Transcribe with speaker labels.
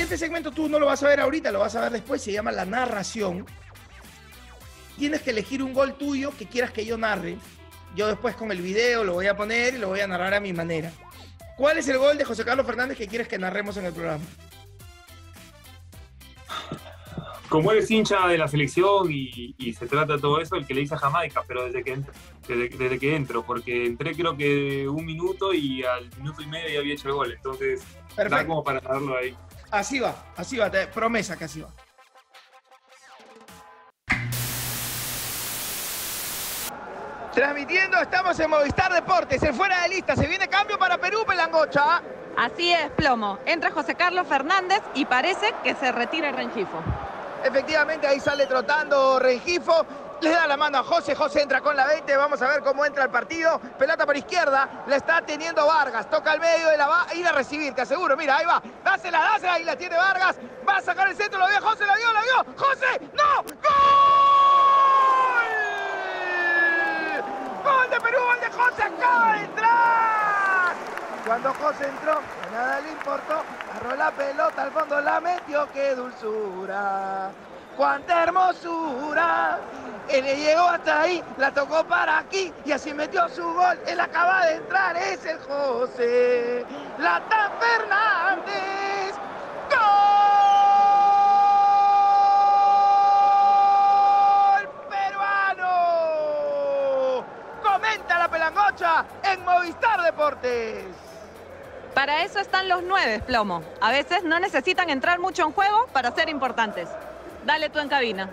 Speaker 1: este segmento tú no lo vas a ver ahorita, lo vas a ver después, se llama la narración. Tienes que elegir un gol tuyo que quieras que yo narre. Yo después con el video lo voy a poner y lo voy a narrar a mi manera. ¿Cuál es el gol de José Carlos Fernández que quieres que narremos en el programa?
Speaker 2: como eres hincha de la selección y, se trata de todo eso, el que le dice a Jamaica, pero desde que, entro, desde, que entro, porque entré creo que un minuto y al minuto y medio ya había hecho el gol, entonces da como para darlo ahí.
Speaker 1: Así va, así va, promesa que así va. Transmitiendo, estamos en Movistar Deportes, en fuera de lista, se viene cambio para Perú, Pelangocha.
Speaker 3: Así es, Plomo. Entra José Carlos Fernández y parece que se retira el Rengifo.
Speaker 1: Efectivamente, ahí sale trotando Rengifo. Le da la mano a José, José entra con la 20, vamos a ver cómo entra el partido. Pelota por izquierda, la está teniendo Vargas, toca al medio y la va a ir a recibir, te aseguro, mira, ahí va, dásela, dásela, ahí la tiene Vargas, va a sacar el centro, lo vio José, lo vio, lo vio, José, no, gol, gol de Perú, gol de José, acaba de entrar. Cuando José entró, nada le importó, agarró la pelota al fondo, la metió, qué dulzura, cuánta hermosura. Él llegó hasta ahí, la tocó para aquí y así metió su gol. Él acaba de entrar, es el José Lata Fernández. ¡Gol peruano! Comenta la pelangocha en Movistar Deportes.
Speaker 3: Para eso están los nueve, Plomo. A veces no necesitan entrar mucho en juego para ser importantes. Dale tú en cabina.